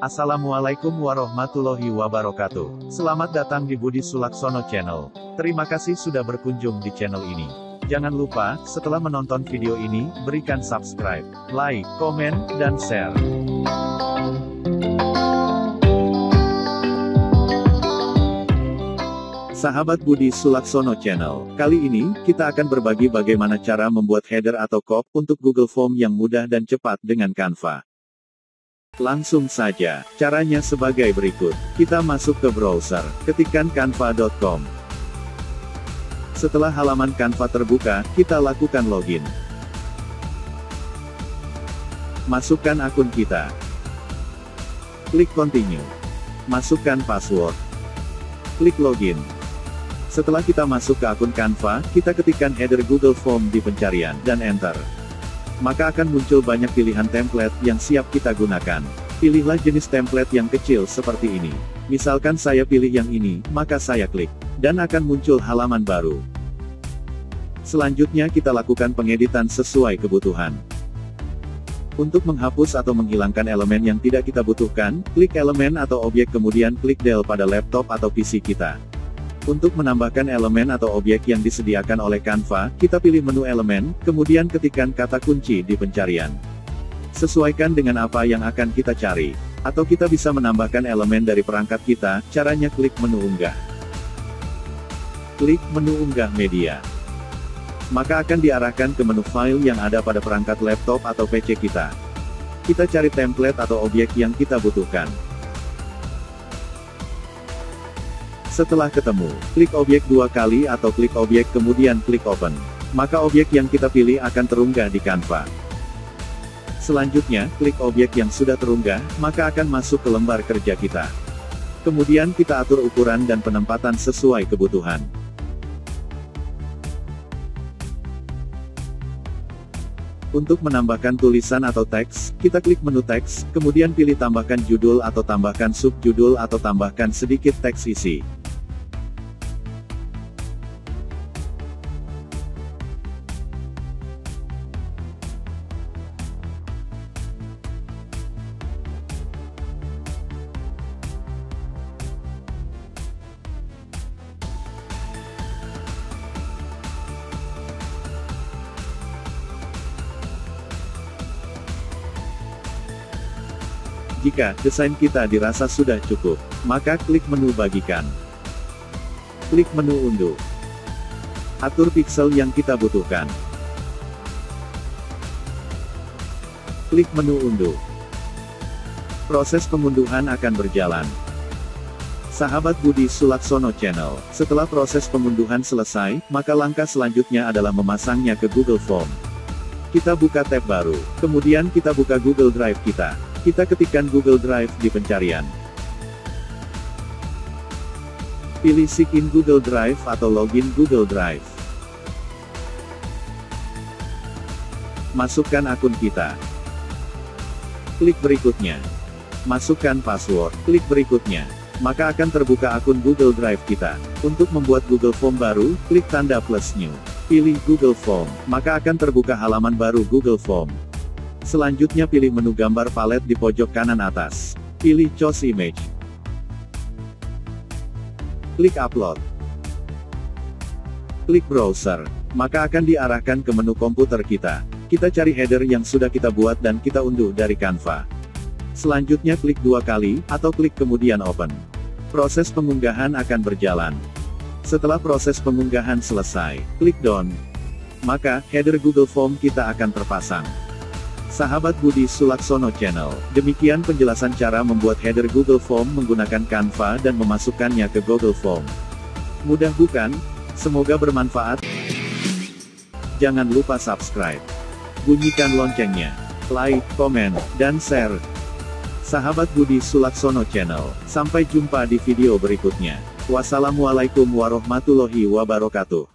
Assalamualaikum warahmatullahi wabarakatuh. Selamat datang di Budi Sulaksono Channel. Terima kasih sudah berkunjung di channel ini. Jangan lupa, setelah menonton video ini, berikan subscribe, like, komen, dan share. Sahabat Budi Sulaksono Channel, kali ini, kita akan berbagi bagaimana cara membuat header atau cop untuk Google Form yang mudah dan cepat dengan Canva. Langsung saja, caranya sebagai berikut. Kita masuk ke browser, ketikkan canva.com. Setelah halaman Canva terbuka, kita lakukan login. Masukkan akun kita. Klik continue. Masukkan password. Klik login. Setelah kita masuk ke akun Canva, kita ketikkan header Google Form di pencarian, dan enter maka akan muncul banyak pilihan template yang siap kita gunakan. Pilihlah jenis template yang kecil seperti ini. Misalkan saya pilih yang ini, maka saya klik. Dan akan muncul halaman baru. Selanjutnya kita lakukan pengeditan sesuai kebutuhan. Untuk menghapus atau menghilangkan elemen yang tidak kita butuhkan, klik elemen atau objek kemudian klik del pada laptop atau PC kita. Untuk menambahkan elemen atau objek yang disediakan oleh Canva, kita pilih menu elemen, kemudian ketikkan kata kunci di pencarian. Sesuaikan dengan apa yang akan kita cari. Atau kita bisa menambahkan elemen dari perangkat kita, caranya klik menu unggah. Klik menu unggah media. Maka akan diarahkan ke menu file yang ada pada perangkat laptop atau PC kita. Kita cari template atau objek yang kita butuhkan. Setelah ketemu, klik objek dua kali atau klik objek kemudian klik open. Maka objek yang kita pilih akan terunggah di Canva. Selanjutnya, klik objek yang sudah terunggah, maka akan masuk ke lembar kerja kita. Kemudian kita atur ukuran dan penempatan sesuai kebutuhan. Untuk menambahkan tulisan atau teks, kita klik menu teks, kemudian pilih tambahkan judul atau tambahkan subjudul atau tambahkan sedikit teks isi. Jika desain kita dirasa sudah cukup, maka klik menu bagikan. Klik menu unduh. Atur pixel yang kita butuhkan. Klik menu unduh. Proses pengunduhan akan berjalan. Sahabat Budi Sulaksono Channel, setelah proses pengunduhan selesai, maka langkah selanjutnya adalah memasangnya ke Google Form. Kita buka tab baru, kemudian kita buka Google Drive kita. Kita ketikkan Google Drive di pencarian. Pilih Sign in Google Drive atau Login Google Drive. Masukkan akun kita. Klik berikutnya. Masukkan password. Klik berikutnya. Maka akan terbuka akun Google Drive kita. Untuk membuat Google Form baru, klik tanda plus new. Pilih Google Form, maka akan terbuka halaman baru Google Form. Selanjutnya pilih menu gambar palet di pojok kanan atas. Pilih Choose Image. Klik Upload. Klik Browser. Maka akan diarahkan ke menu komputer kita. Kita cari header yang sudah kita buat dan kita unduh dari Canva. Selanjutnya klik dua kali, atau klik kemudian Open. Proses pengunggahan akan berjalan. Setelah proses pengunggahan selesai, klik Done. Maka, header Google Form kita akan terpasang. Sahabat Budi Sulaksono Channel, demikian penjelasan cara membuat header Google Form menggunakan Canva dan memasukkannya ke Google Form. Mudah bukan? Semoga bermanfaat. Jangan lupa subscribe. Bunyikan loncengnya. Like, komen, dan share. Sahabat Budi Sulaksono Channel, sampai jumpa di video berikutnya. Wassalamualaikum warahmatullahi wabarakatuh.